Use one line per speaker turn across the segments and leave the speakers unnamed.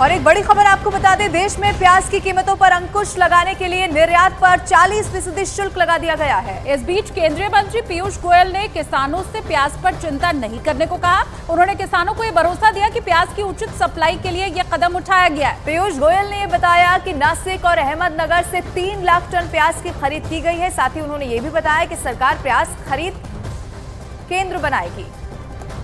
और एक बड़ी खबर आपको बता दें, देश में प्याज की कीमतों पर अंकुश लगाने के लिए निर्यात पर 40 फ़ीसदी शुल्क लगा दिया गया है।
इस बीच केंद्रीय मंत्री पीयूष गोयल ने किसानों से प्याज पर चिंता नहीं करने को कहा। उन्होंने किसानों को ये भरोसा दिया कि प्याज की उचित सप्लाई के लिए यह कदम उठाया गया है।
पीयूष गोयल ने यह बताया की नासिक और अहमदनगर से तीन लाख टन प्याज की खरीद की गई है। साथ ही उन्होंने ये भी बताया की सरकार प्याज खरीद केंद्र बनाएगी।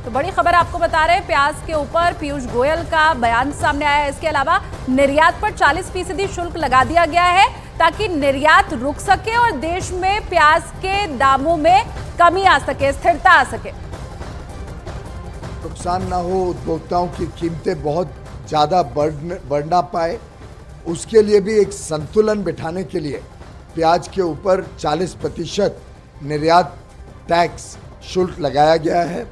तो बड़ी खबर आपको बता रहे हैं, प्याज के ऊपर पीयूष गोयल का बयान सामने आया है। इसके अलावा निर्यात पर 40 फ़ीसदी शुल्क लगा दिया गया है ताकि निर्यात रुक सके और देश में प्याज के दामों में कमी आ सके, स्थिरता आ सके।
नुकसान ना हो, उपभोक्ताओं की कीमतें बहुत ज़्यादा बढ़ बढ़ ना पाए। उसके लिए भी एक संतुलन बिठाने के लिए प्याज के ऊपर 40 प्रतिशत निर्यात टैक्स शुल्क लगाया गया है।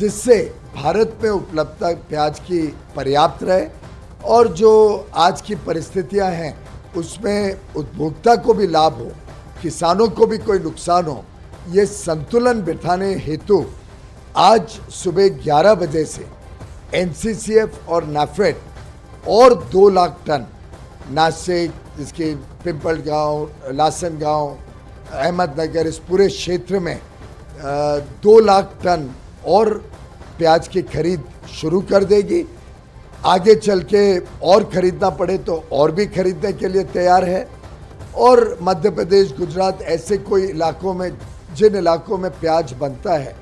जिससे भारत में उपलब्धता प्याज की पर्याप्त रहे और जो आज की परिस्थितियाँ हैं, उसमें उपभोक्ता को भी लाभ हो, किसानों को भी कोई नुकसान हो, ये संतुलन बिठाने हेतु आज सुबह 11 बजे से एनसीसीएफ और नाफेड और दो लाख टन नासिक, जिसके पिंपल गाँव, लासन गाँव, अहमदनगर, इस पूरे क्षेत्र में दो लाख टन और प्याज की खरीद शुरू कर देगी। आगे चल के और खरीदना पड़े तो और भी खरीदने के लिए तैयार है। और मध्य प्रदेश, गुजरात ऐसे कोई इलाकों में, जिन इलाकों में प्याज बनता है,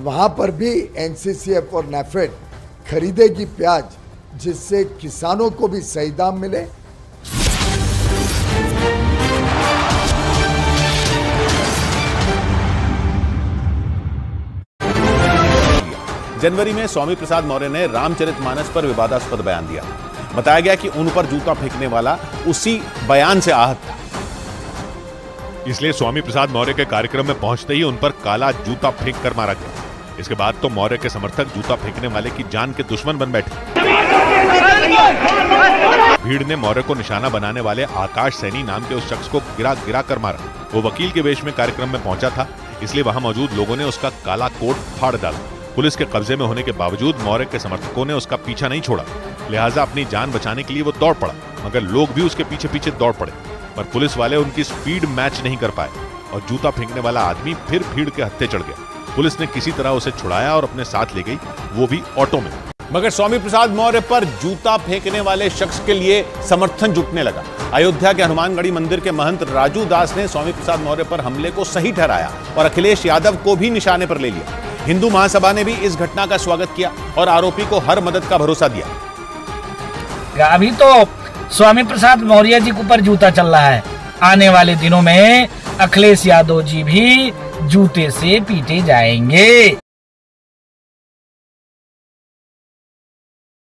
वहाँ पर भी एनसीसीएफ और नेफेड खरीदेगी प्याज, जिससे किसानों को भी सही दाम मिले
जनवरी में स्वामी प्रसाद मौर्य ने रामचरितमानस पर विवादास्पद बयान दिया। बताया गया कि उन पर जूता फेंकने वाला उसी बयान से आहत था।
इसलिए स्वामी प्रसाद मौर्य के कार्यक्रम में पहुँचते ही उन पर काला जूता फेंक कर मारा गया। इसके बाद तो मौर्य के समर्थक जूता फेंकने वाले की जान के दुश्मन बन बैठे। भीड़ ने मौर्य को निशाना बनाने वाले आकाश सैनी नाम के उस शख्स को गिरा गिरा कर मारा। वो वकील के वेश में कार्यक्रम में पहुँचा था, इसलिए वहाँ मौजूद लोगों ने उसका काला कोट फाड़ डाला। पुलिस के कब्जे में होने के बावजूद मौर्य के समर्थकों ने उसका पीछा नहीं छोड़ा। लिहाजा अपनी जान बचाने के लिए वो दौड़ पड़ा, मगर लोग भी उसके पीछे पीछे दौड़ पड़े। पर पुलिस वाले उनकी स्पीड मैच नहीं कर पाए और जूता फेंकने वाला आदमी फिर भीड़ के हत्थे चढ़ गया। पुलिस ने किसी तरह उसे छुड़ाया और अपने साथ ले गई, वो भी ऑटो में। मगर स्वामी प्रसाद मौर्य पर जूता फेंकने वाले शख्स के लिए समर्थन जुटने लगा। अयोध्या के हनुमानगढ़ी मंदिर के महंत राजू दास ने स्वामी प्रसाद मौर्य पर हमले को सही ठहराया और अखिलेश यादव को भी निशाने पर ले लिया। हिंदू महासभा ने भी इस घटना का स्वागत किया और आरोपी को हर मदद का भरोसा दिया।
अभी तो स्वामी प्रसाद मौर्य जी के ऊपर जूता चल रहा है। आने वाले दिनों में अखिलेश यादव जी भी जूते से पीटे जाएँगे।